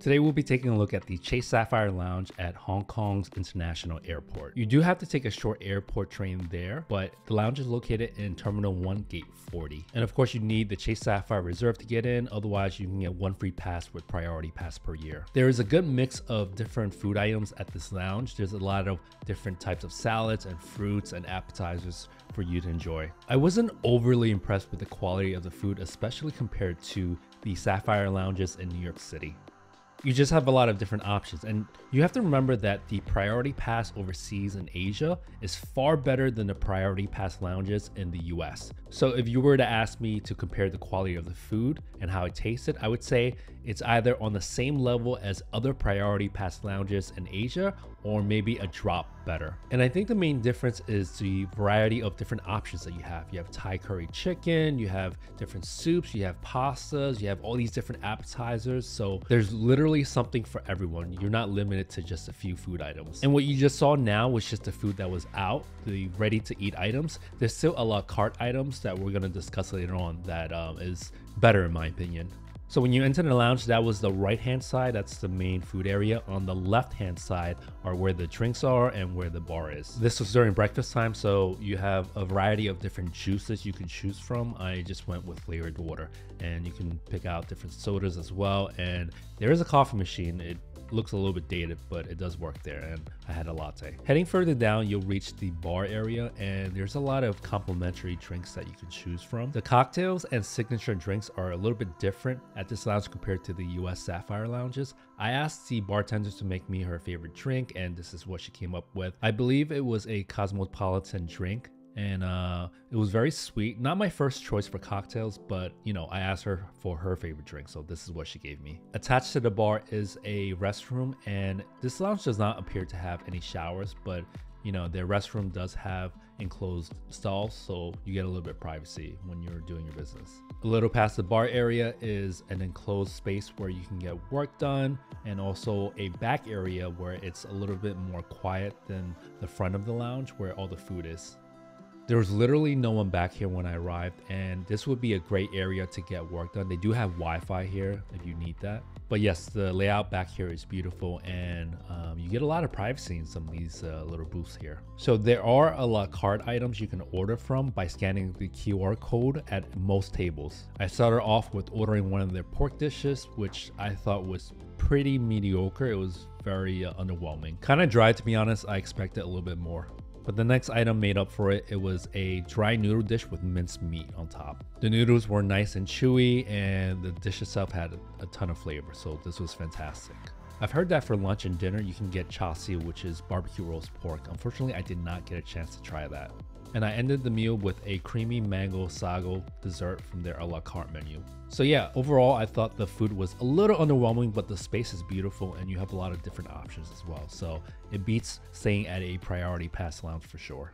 Today we'll be taking a look at the Chase Sapphire Lounge at Hong Kong's International Airport. You do have to take a short airport train there, but the lounge is located in Terminal 1 Gate 40. And of course you need the Chase Sapphire Reserve to get in, otherwise you can get one free pass with priority pass per year. There is a good mix of different food items at this lounge. There's a lot of different types of salads and fruits and appetizers for you to enjoy. I wasn't overly impressed with the quality of the food, especially compared to the Sapphire lounges in New York City you just have a lot of different options. And you have to remember that the priority pass overseas in Asia is far better than the priority pass lounges in the US. So if you were to ask me to compare the quality of the food and how it tasted, I would say it's either on the same level as other priority pass lounges in Asia or maybe a drop better. And I think the main difference is the variety of different options that you have. You have Thai curry chicken, you have different soups, you have pastas, you have all these different appetizers. So there's literally something for everyone. You're not limited to just a few food items. And what you just saw now was just the food that was out, the ready to eat items. There's still a la carte items that we're gonna discuss later on that um, is better in my opinion. So when you enter the lounge, that was the right hand side. That's the main food area. On the left hand side are where the drinks are and where the bar is. This was during breakfast time, so you have a variety of different juices you can choose from. I just went with flavored water and you can pick out different sodas as well. And there is a coffee machine. It looks a little bit dated, but it does work there. And I had a latte. Heading further down, you'll reach the bar area, and there's a lot of complimentary drinks that you can choose from. The cocktails and signature drinks are a little bit different at this lounge compared to the US Sapphire lounges. I asked the bartenders to make me her favorite drink, and this is what she came up with. I believe it was a cosmopolitan drink and uh, it was very sweet. Not my first choice for cocktails, but you know, I asked her for her favorite drink, so this is what she gave me. Attached to the bar is a restroom, and this lounge does not appear to have any showers, but you know, their restroom does have enclosed stalls, so you get a little bit of privacy when you're doing your business. A little past the bar area is an enclosed space where you can get work done, and also a back area where it's a little bit more quiet than the front of the lounge where all the food is. There was literally no one back here when I arrived, and this would be a great area to get work done. They do have Wi-Fi here if you need that. But yes, the layout back here is beautiful, and um, you get a lot of privacy in some of these uh, little booths here. So there are a la carte items you can order from by scanning the QR code at most tables. I started off with ordering one of their pork dishes, which I thought was pretty mediocre. It was very uh, underwhelming. Kind of dry to be honest. I expected a little bit more. But the next item made up for it, it was a dry noodle dish with minced meat on top. The noodles were nice and chewy and the dish itself had a, ton of flavor, so this was fantastic. I've heard that for lunch and dinner you can get char siu, which is barbecue roast pork. Unfortunately, I did not get a chance to try that and I ended the meal with a creamy mango sago dessert from their a la carte menu. So yeah, overall I thought the food was a little underwhelming, but the space is beautiful and you have a lot of different options as well. So it beats staying at a priority pass lounge for sure.